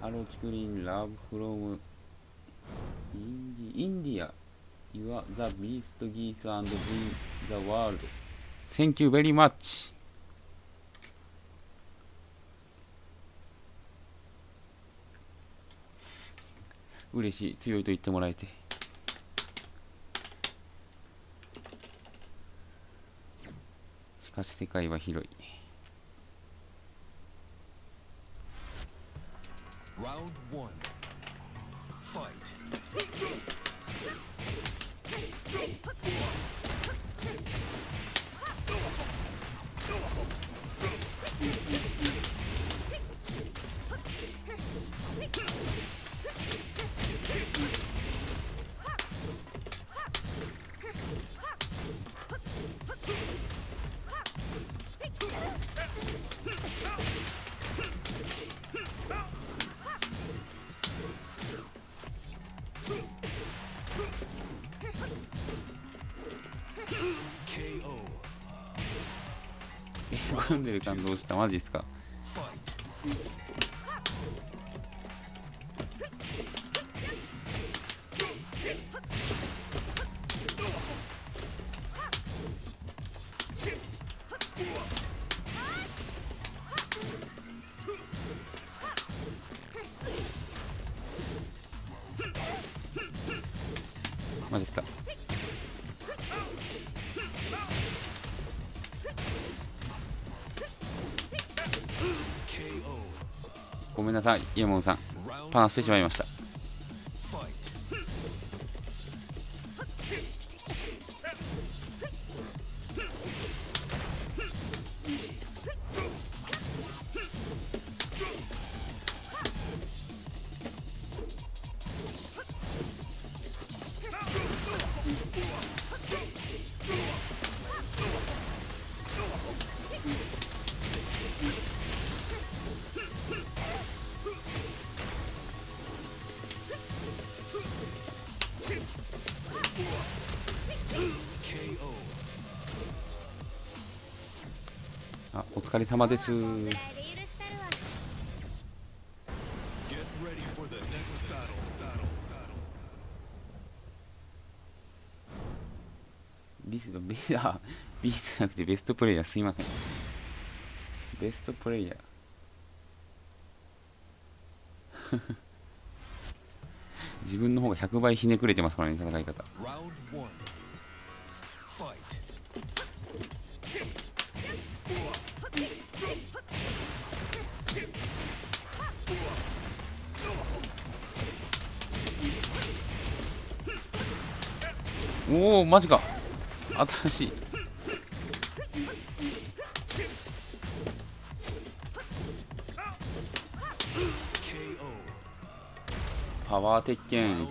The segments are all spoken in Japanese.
アロチクリン、ラブフロム、インディア、イワ・ザ・ビースト・ギース・アンド・ブン・ザ・ワールド。センキューベリー very much! しい、強いと言ってもらえて。しかし世界は広い。Round one. Fight. んでる感動したマジっすか？エモンさんパナしてしまいました。疲れ様です。ビスベあビスじゃなくてベストプレイヤーすいません。ベストプレイヤー。自分の方が100倍ひねくれてますからね戦い方。おおマジか。新しい.パワー鉄拳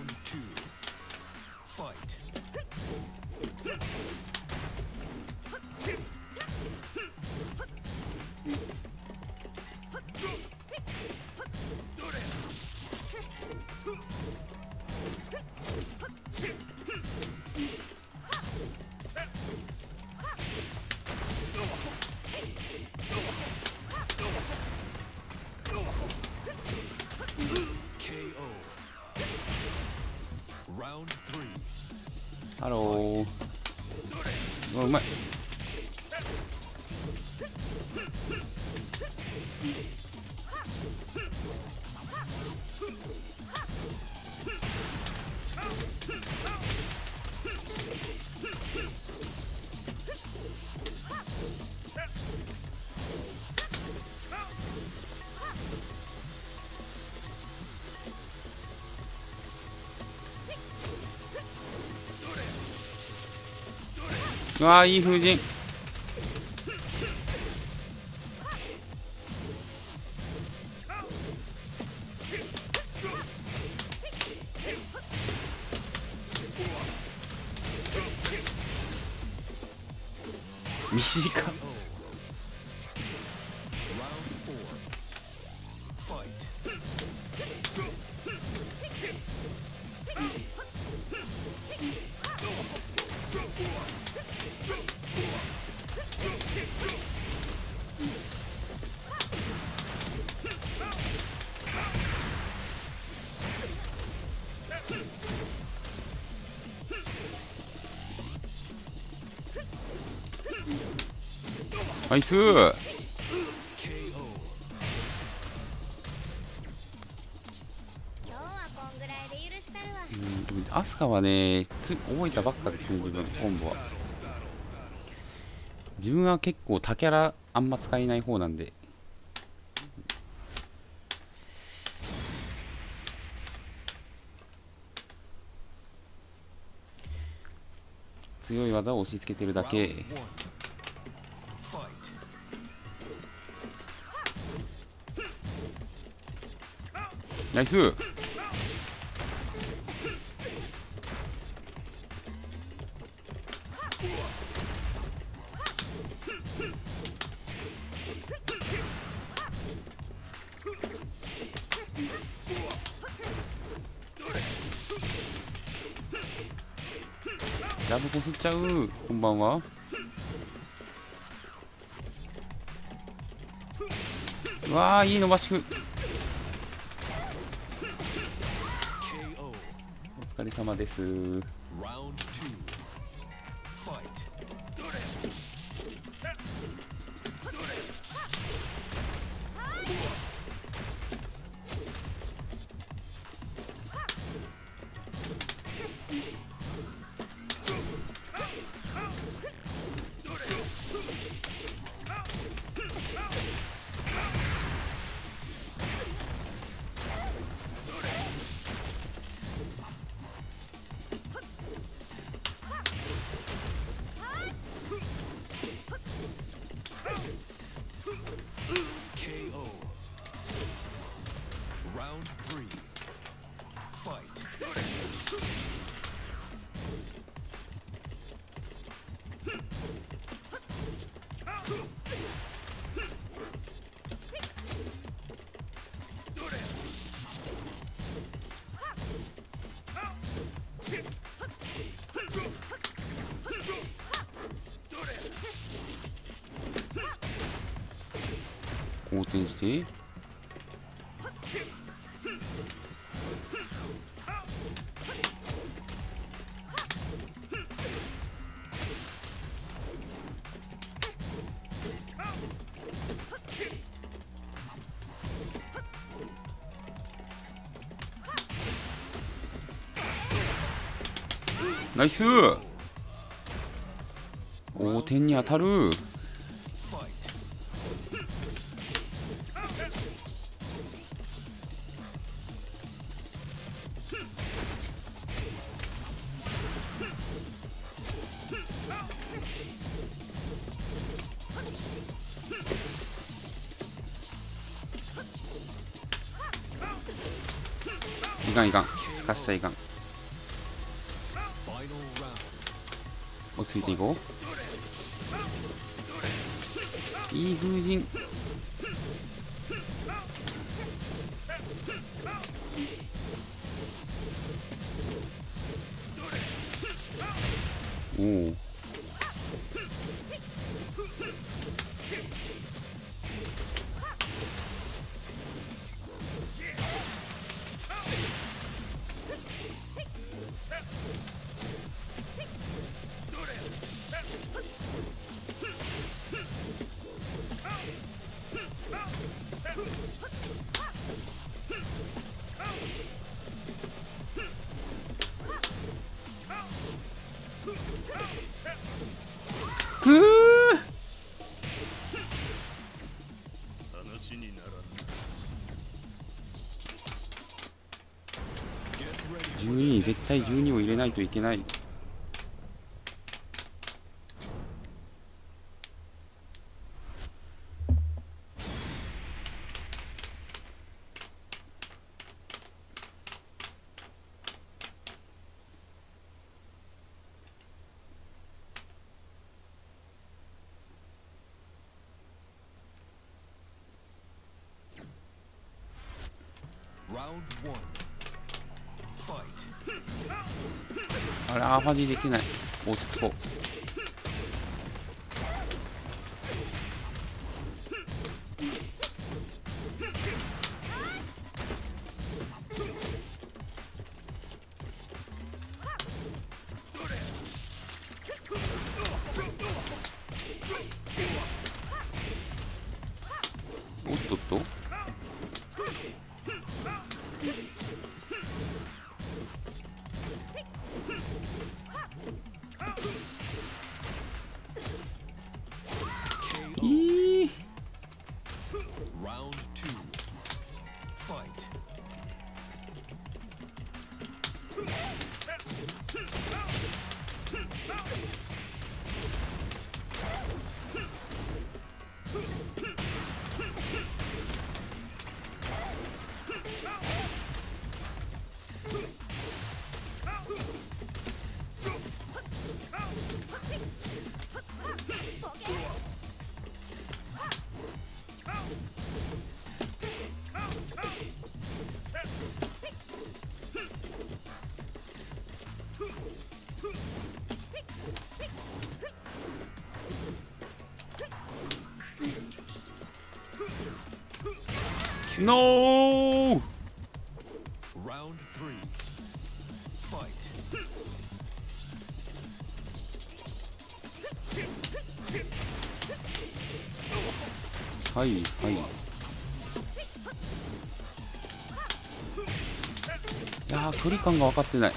ハローうわうまい。うわーいい風神。ナイス KO. 今日はこんぐらいで許したるわうんアスカはね覚えたばっかですね自分コンボは自分は結構他キャラあんま使えない方なんで強い技を押し付けてるだけナイス。ジャブこすっちゃう。こんばんは。うわあいい伸ばし。様です。Sí. ナイスー。お、天に当たる。しちゃいかん落ち着いていこういい風神ないといけない。あれアーファジーできない。落ち着こう。No! Round three. Fight. Hi, hi. いやー距離感が分かってない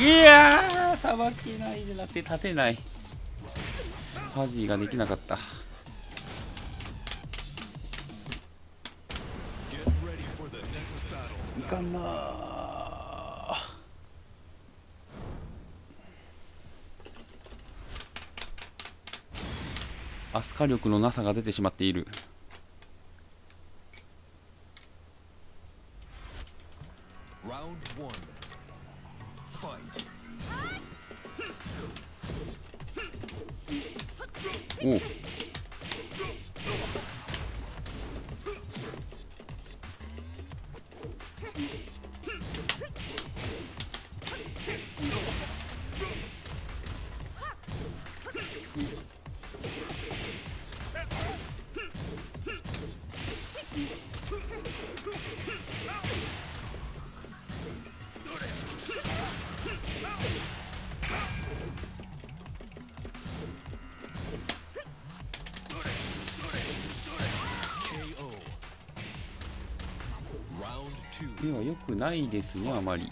いやーさばけないじゃなくて立てない。ファジーができなかった.いかんなー。アスカ力のなさが出てしまっているには良くないですねあまり。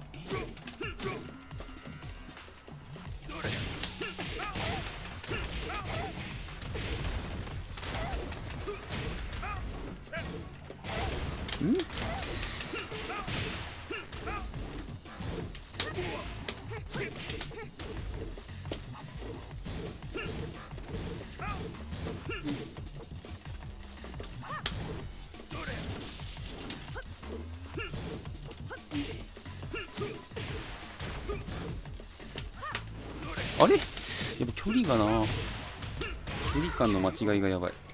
距離感の間違いがやばい。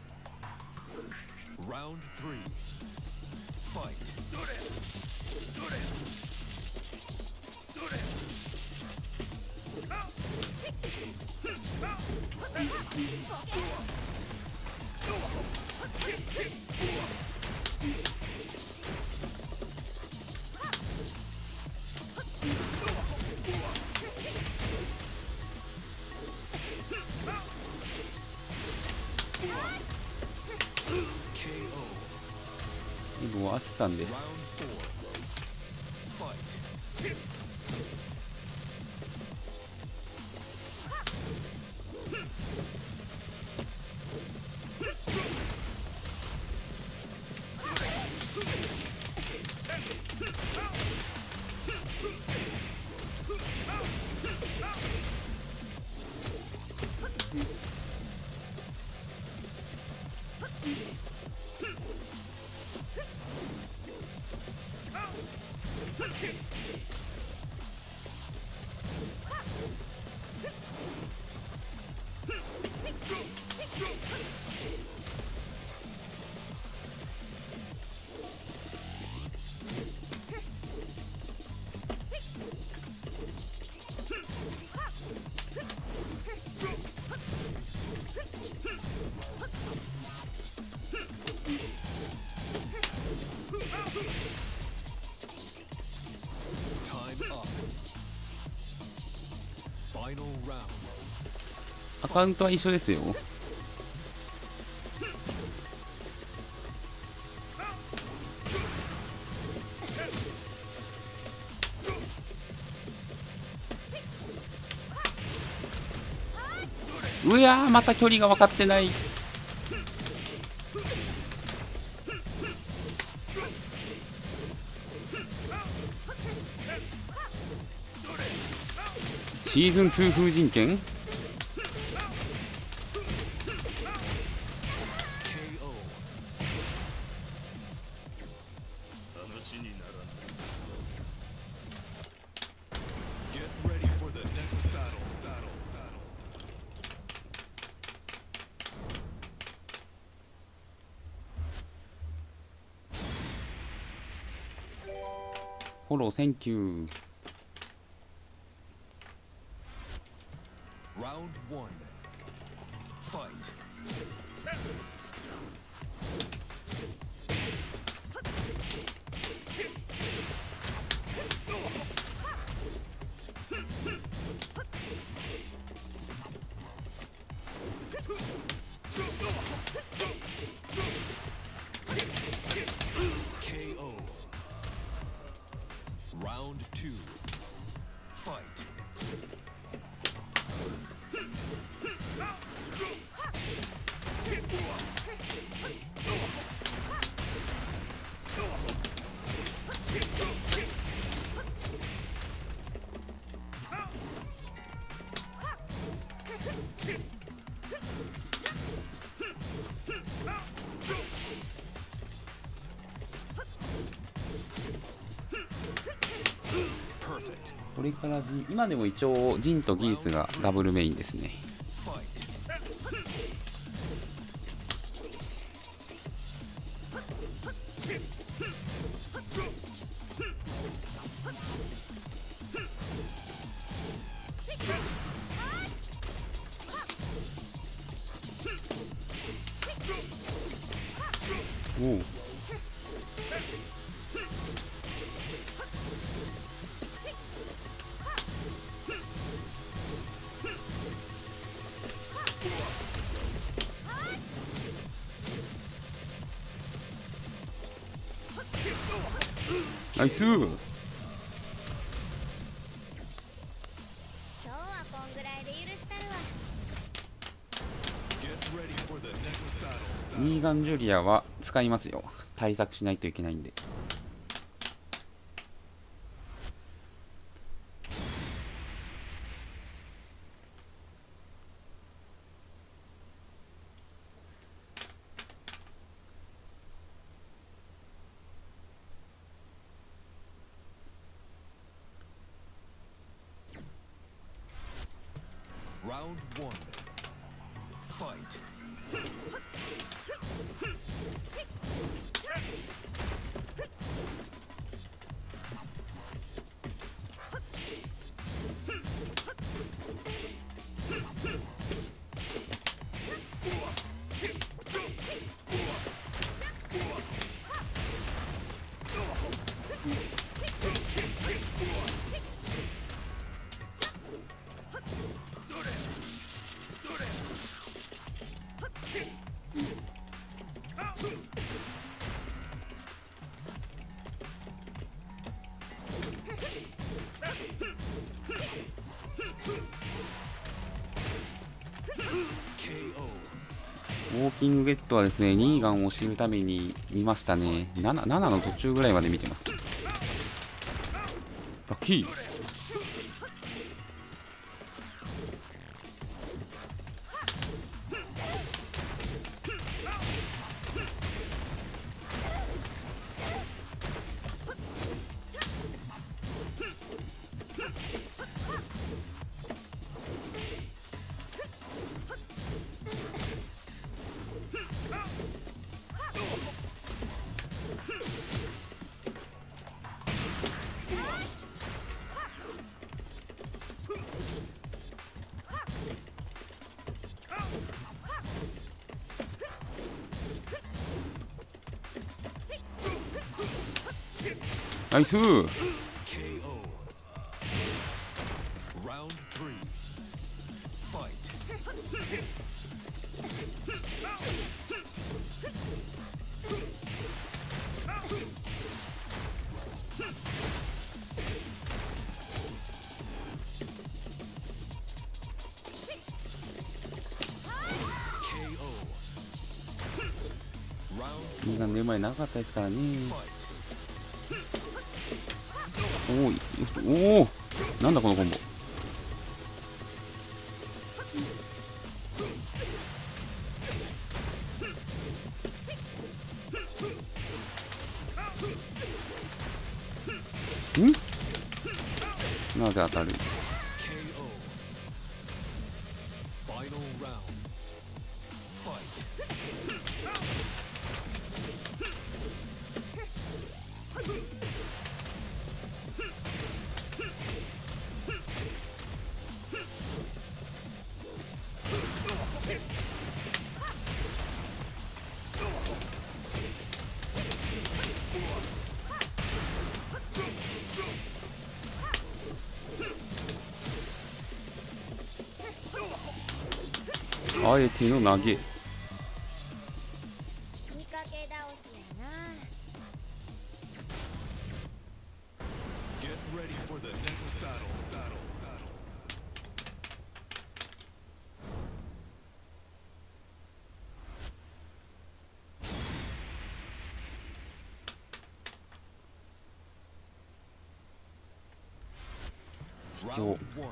カウントは一緒ですよ。うわーまた距離が分かってない。シーズン2風神剣？フォれから今でも一応ジンとギースがダブルメインですね。The next battle. ニーガンジュリアは使いますよ。対策しないといけないんで「Round one. Fight. キングゲットはですねニーガンを知るために見ましたね。7, 7の途中ぐらいまで見てます。ラッキー。ナイスみんなのうまいなかったですからね。おおおなんだこのコンボ。ん？なぜ当たる？Round 日 one.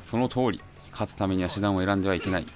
その通り勝つためには手段を選んではいけない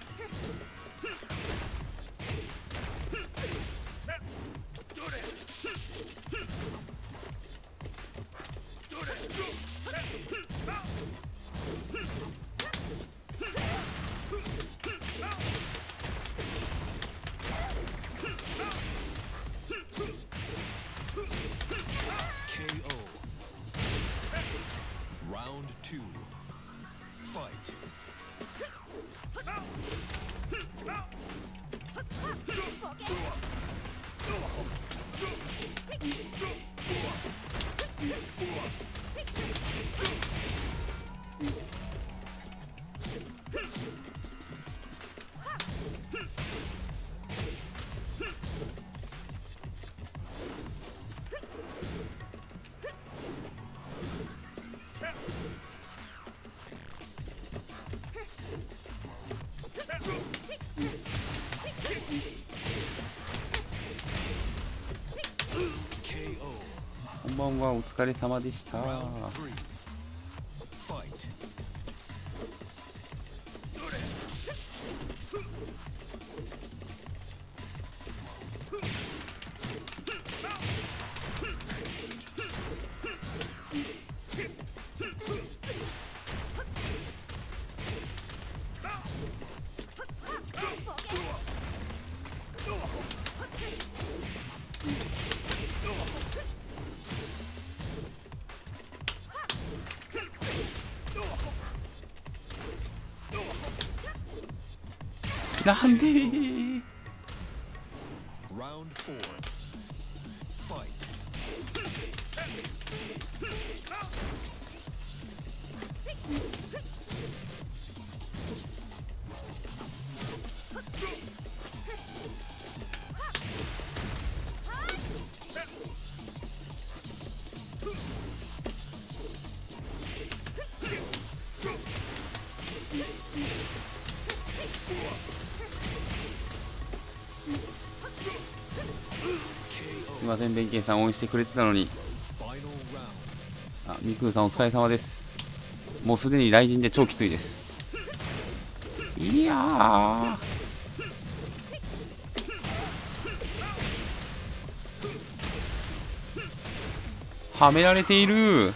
んはお疲れ様でした。なんでません弁慶さん応援してくれてたのに。あみくんさんお疲れ様です。もうすでに雷神で超きついです。いやはめられている。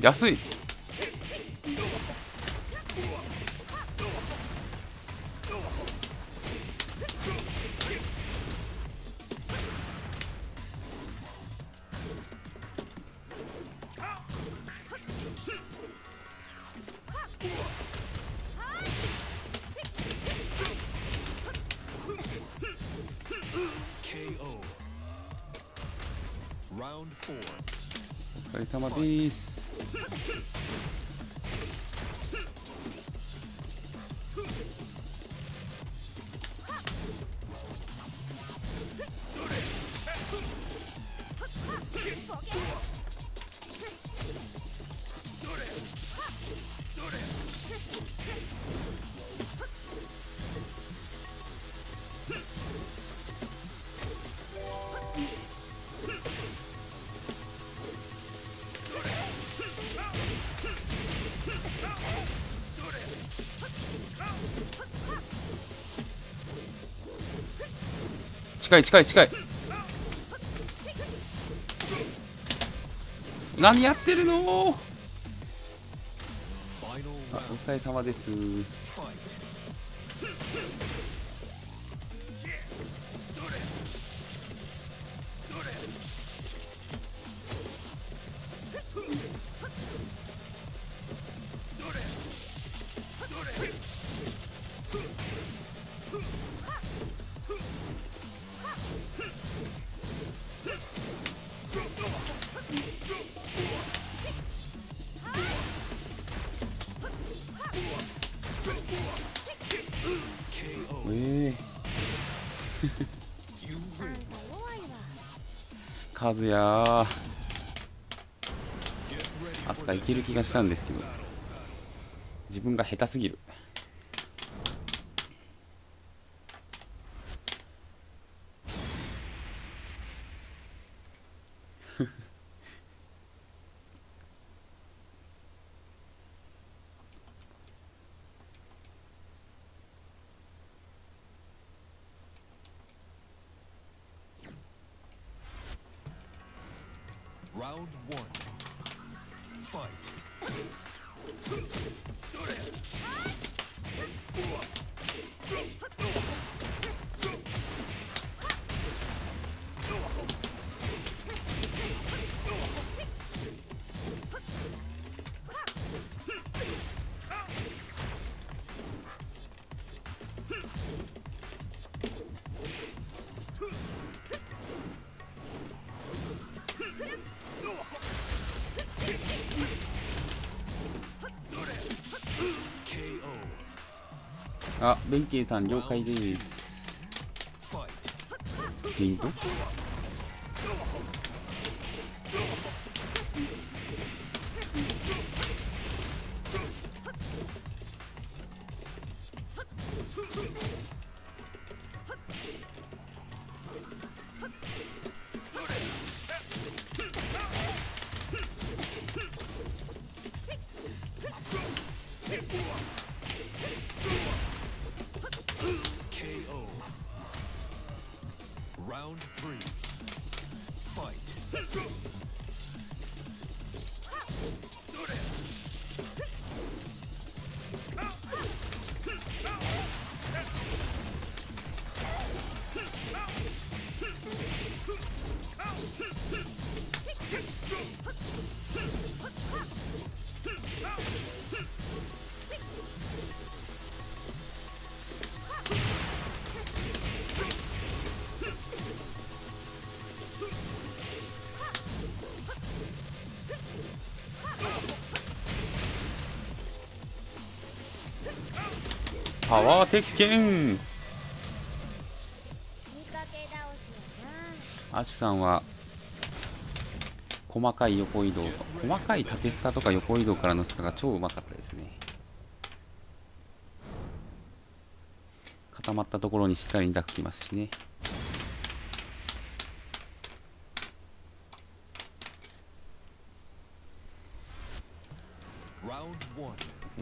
安い。近い近い近い。何やってるのお疲れ様です。ええカズヤー。Get ready アス for カ the いける気がしたんですけど.自分が下手すぎる「あベンケイさん了解です.フェイント？パワー鉄拳。アシュさんは細かい横移動細かい縦スカとか横移動からのスカが超うまかったですね。固まったところにしっかり抱きますしね。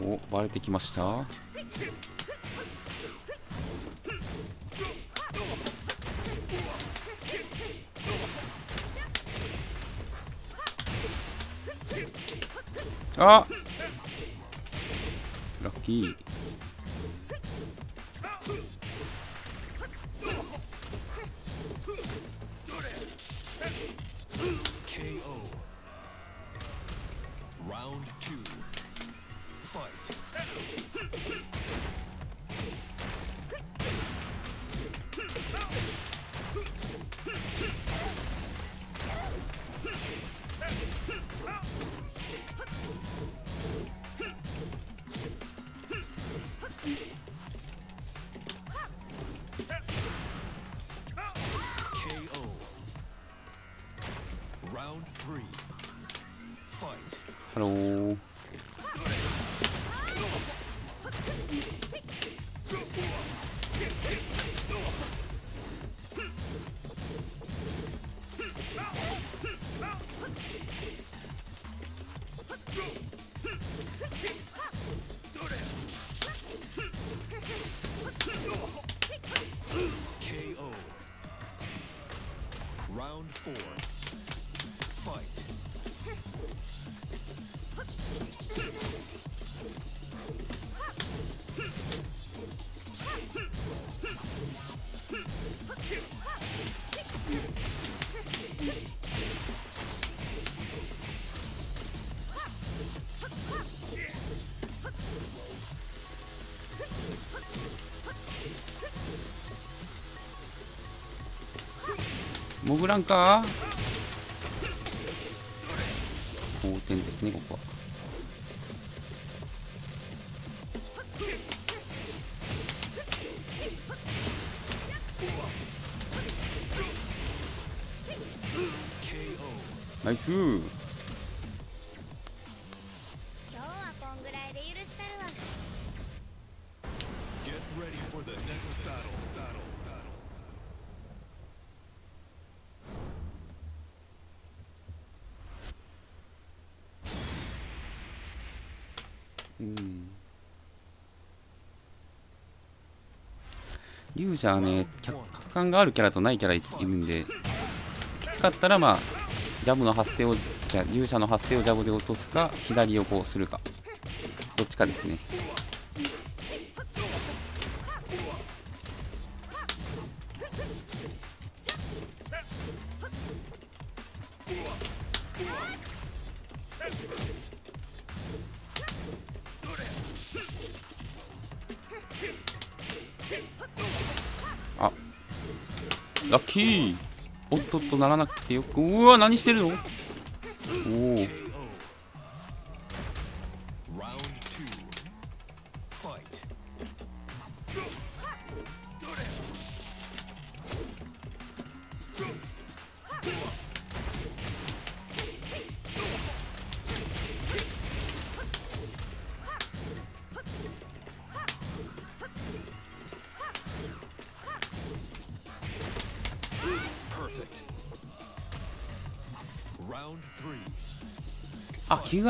おバレてきました。あ。ラッキー。ハ潜らんか？好転ですねここは。ナイス。勇者はね客観があるキャラとないキャラいるんできつかったらまあジャブの発生をじゃ勇者の発生をジャブで落とすか左をこうするか。どっちかですね。ラッキー。おっとっとならなくてよく。うわ何してるの？おお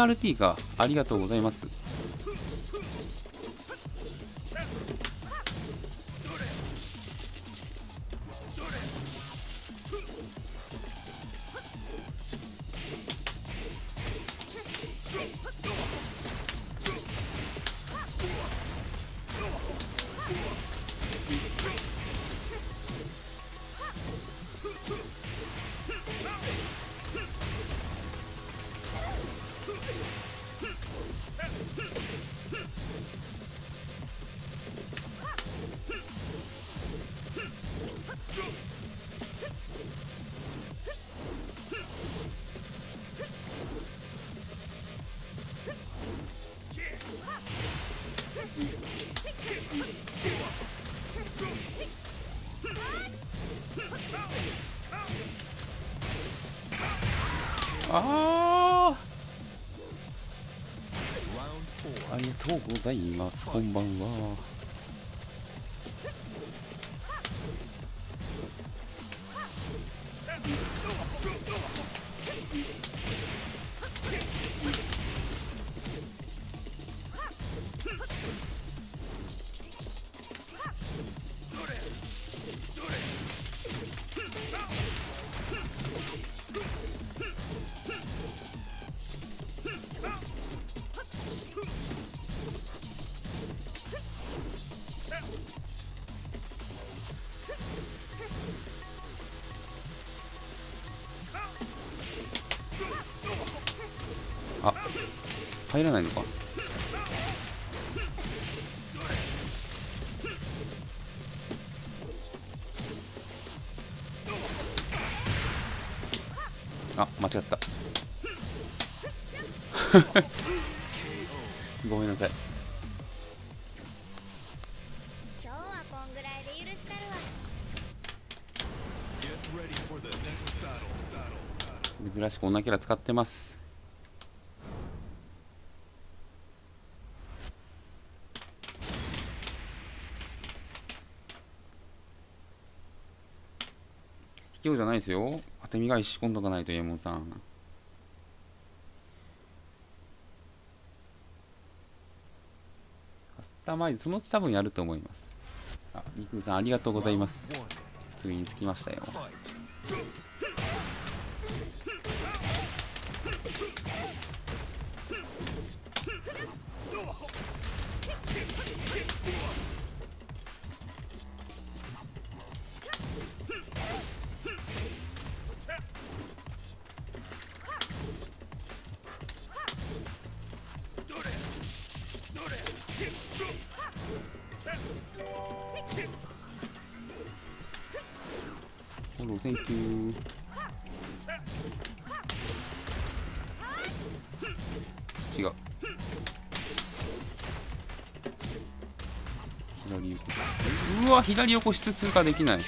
RT がありがとうございます。入らないのか。あ間違った。ごめんなさい.珍しく女キャラ使ってます卑怯じゃないですよ。当て身返し仕込んどかないとエモンさん。カスタマイズそのうち多分やると思います。あみくんさんありがとうございます。いにつきましたよフォローセンキュー違う左横うわ左横しつ通過できない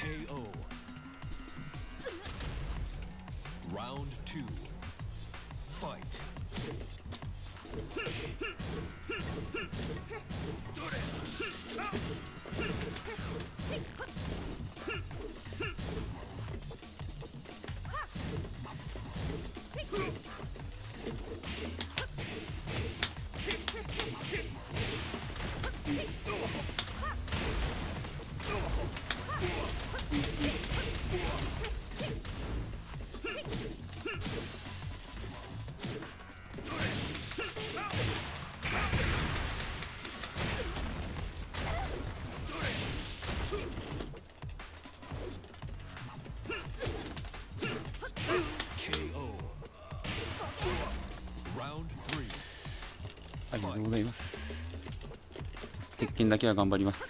だけは頑張ります。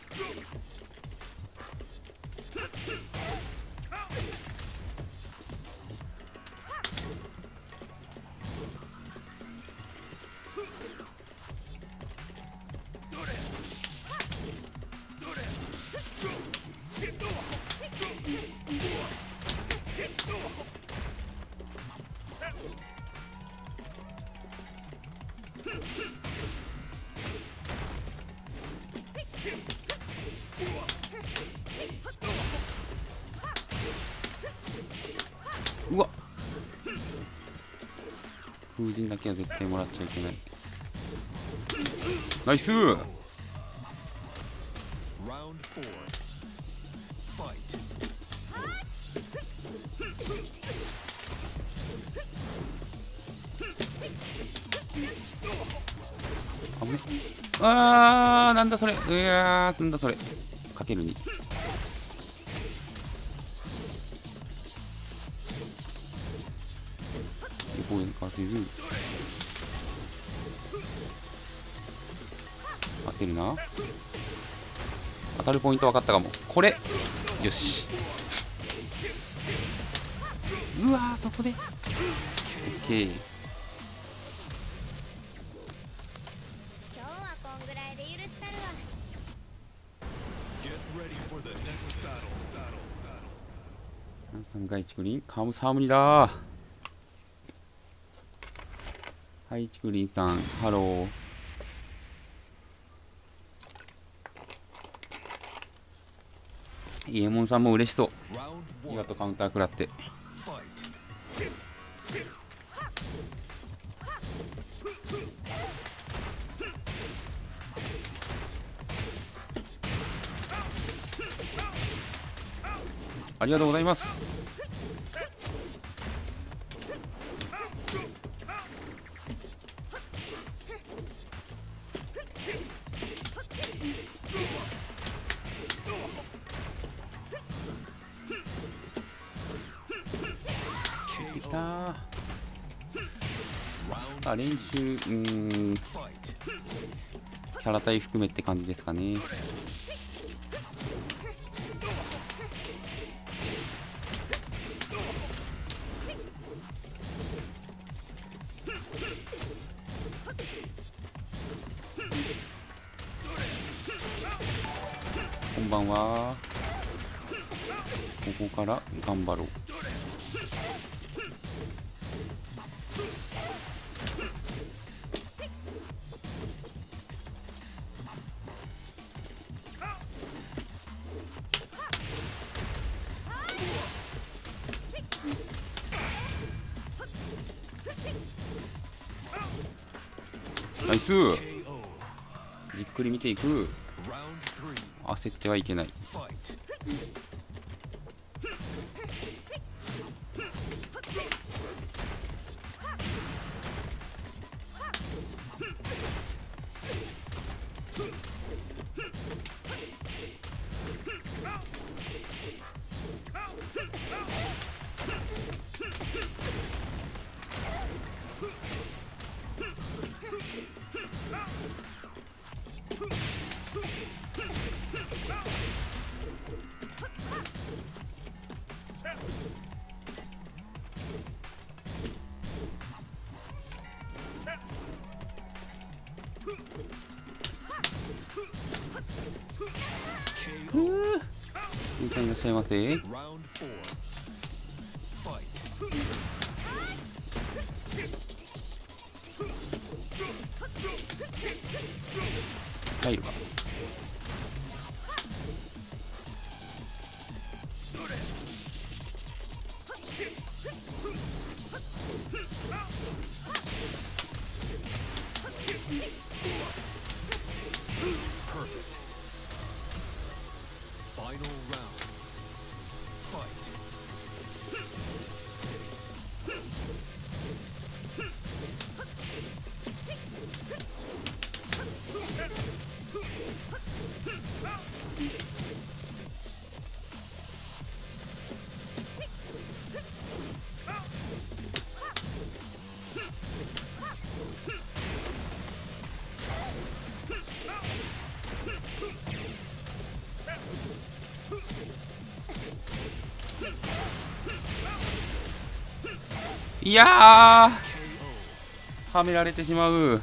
風神だけは絶対もらっちゃいけない。ナイス.ああーなんだそれ。うわーなんだそれ。かける2せる。焦るな。当たるポイント分かったかも。これ。よし。うわーそこで。OK 今日はこんぐらいで許したるわ。Get ready for the next battle. Battle. Battle. 三回一グリーンカムサハムニだはいちくりんさんハロー。イエモンさんも嬉しそう。ありがとうカウンター食らって。ありがとうございます。キャラ対含めって感じですかね。こんばんは。ここから頑張ろう。ていく。焦ってはいけない。んいやー。はめられてしまう。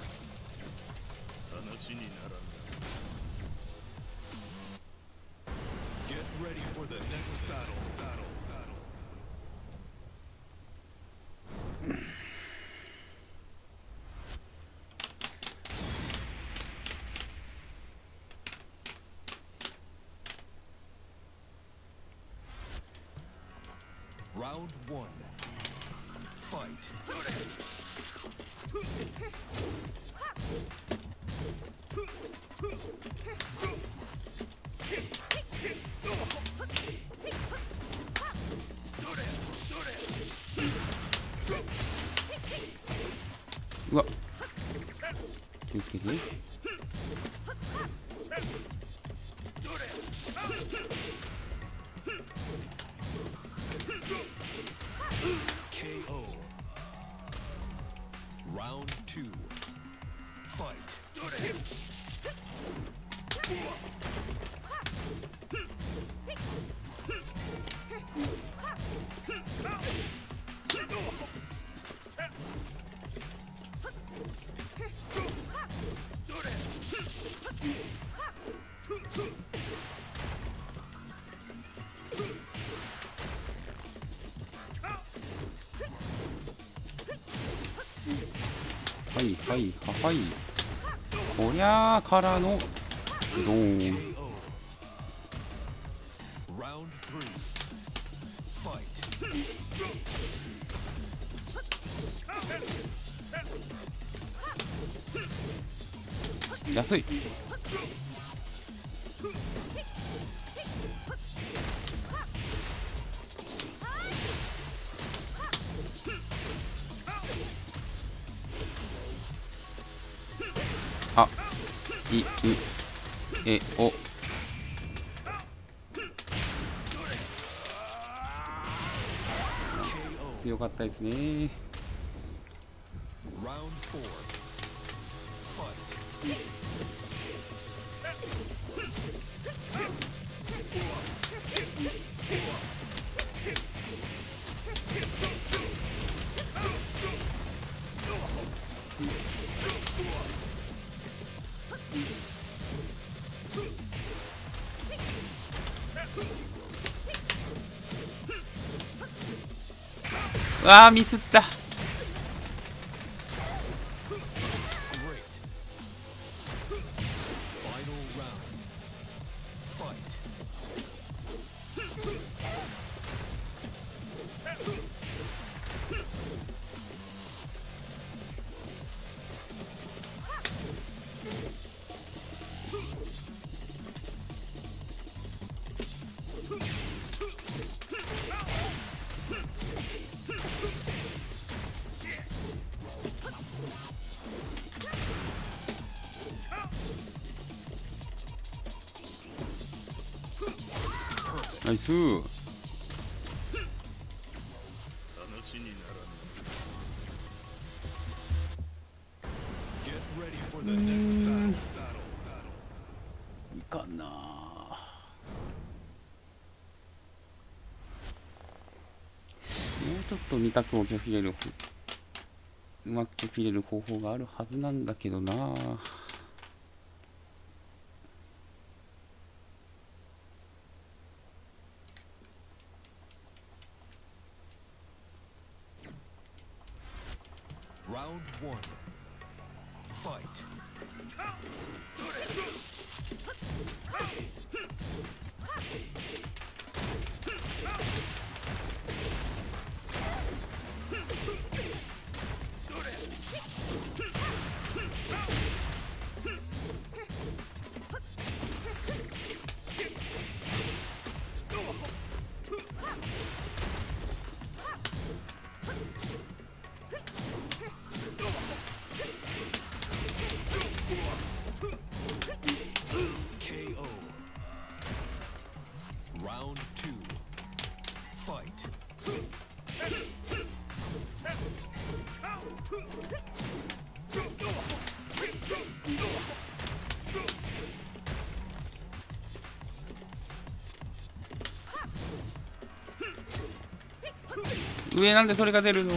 ははいはいはい。こりゃあからのドーン。安い。ったですね。わあミスった。ナイス。うん。いかな。もうちょっと2択を拒否れるうまく拒否れる方法があるはずなんだけどな。あ上なんでそれが出るの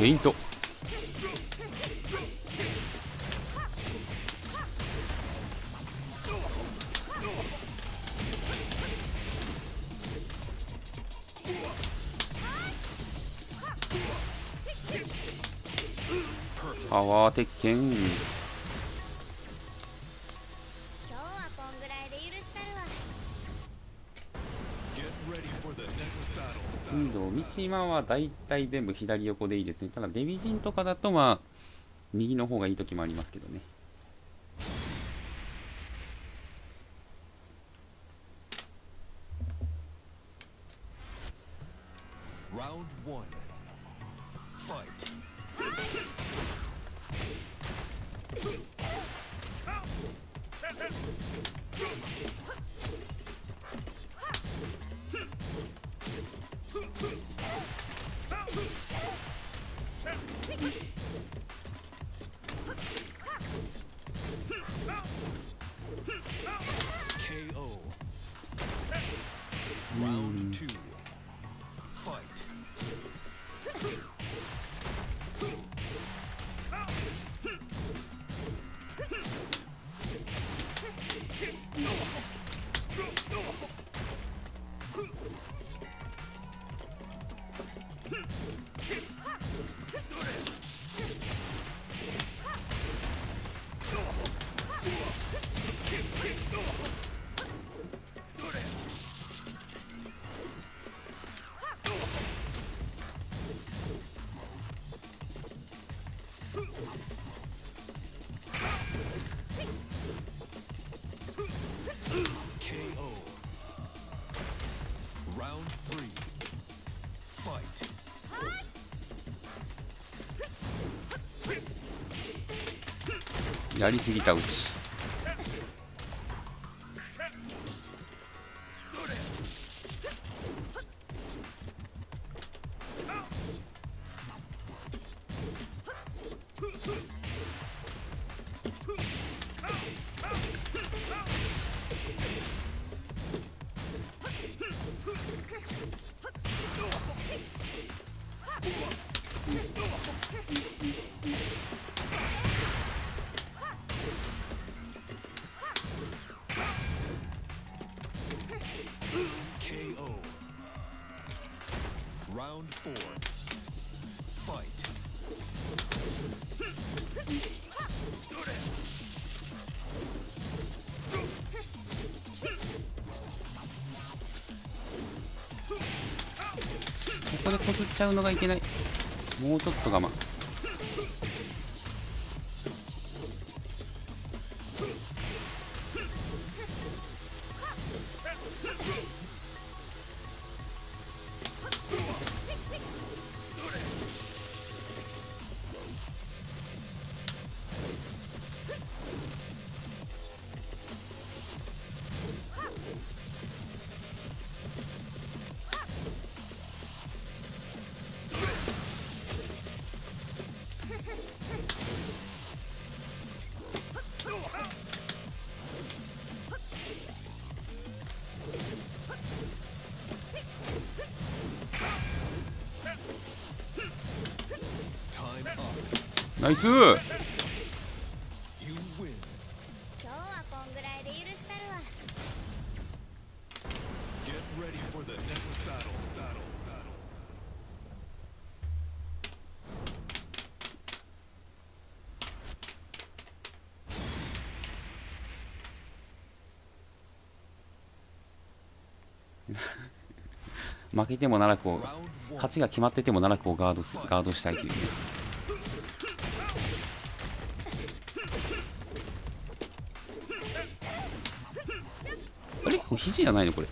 フェイント。パワー鉄拳。島は大体全部左横でいいですね。ただデビジンとかだとまあ右の方がいい時もありますけどね。やりすぎたうち。ちゃうのがいけない。もうちょっと我慢。ナイス。負けても奈良子勝ちが決まってても奈良子をガードガードしたいというね。肘じゃないのこれ。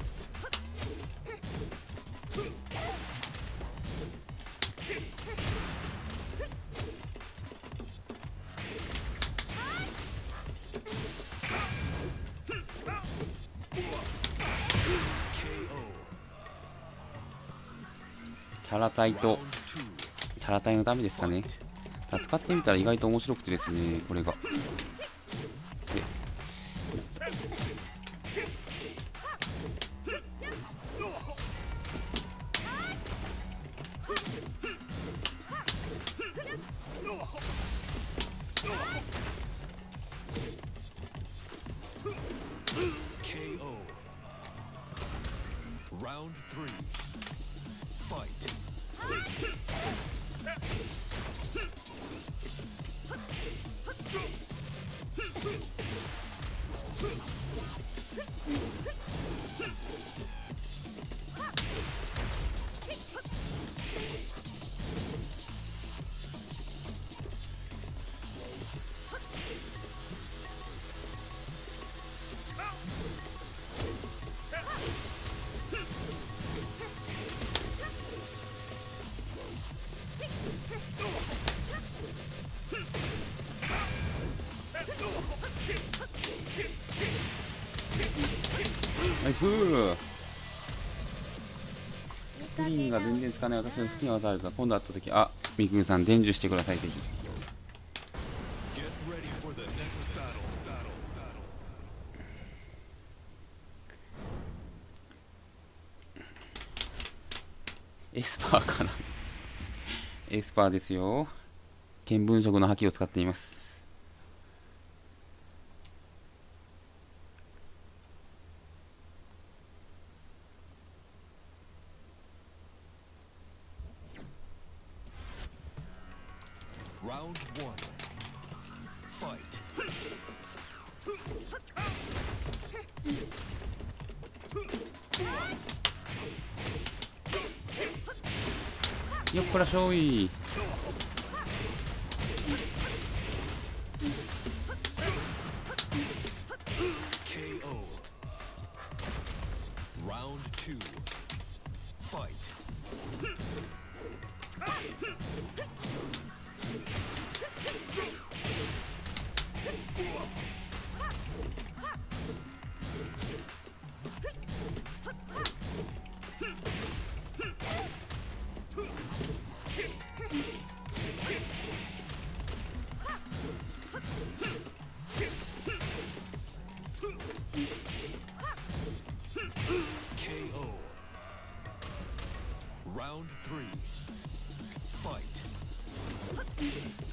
キャラ体とキャラ体のためですかね。使ってみたら意外と面白くてですねこれが。全然つかない私の好きな技あるから今度会った時あみくんさん伝授してくださいぜひ。エスパーかな。エスパーですよ。見聞色の覇気を使っています。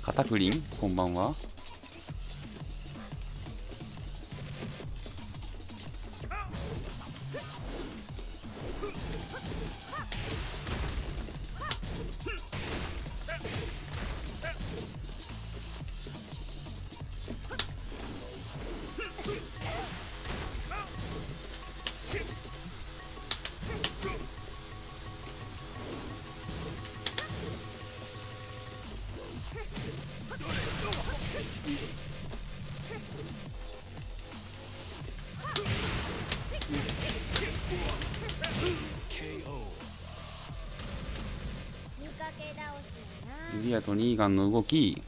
カタクリンこんばんは。間の動き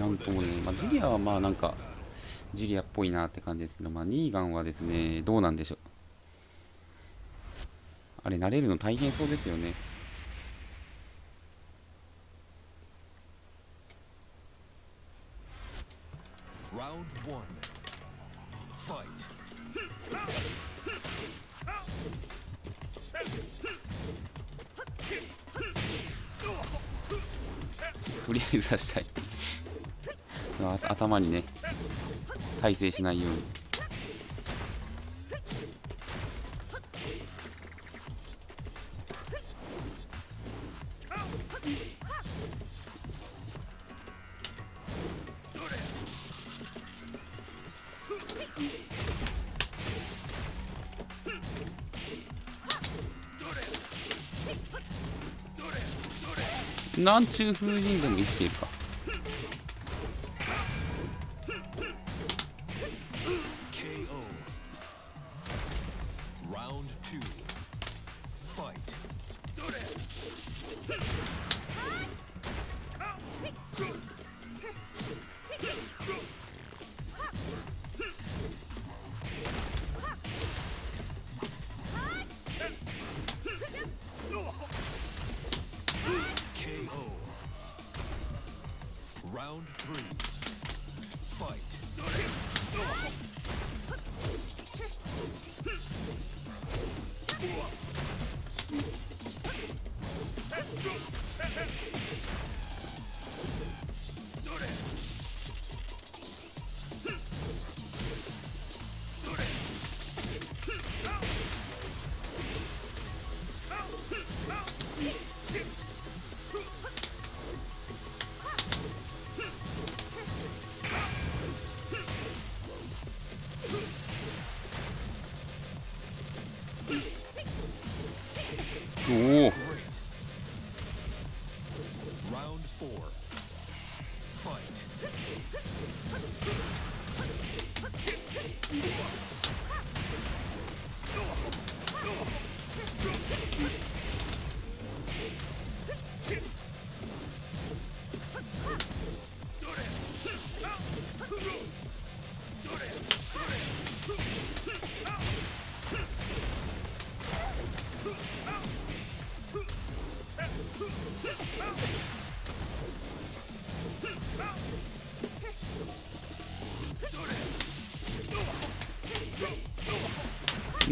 なんともね、まあ、ジュリアはまあなんかジュリアっぽいなって感じですけど、まあ、ニーガンはですねどうなんでしょう。あれ慣れるの大変そうですよね。生しないように。なんちゅう風神でも生きているか。Fight.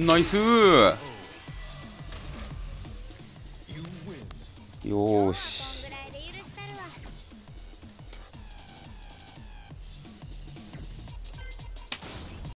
ナイス。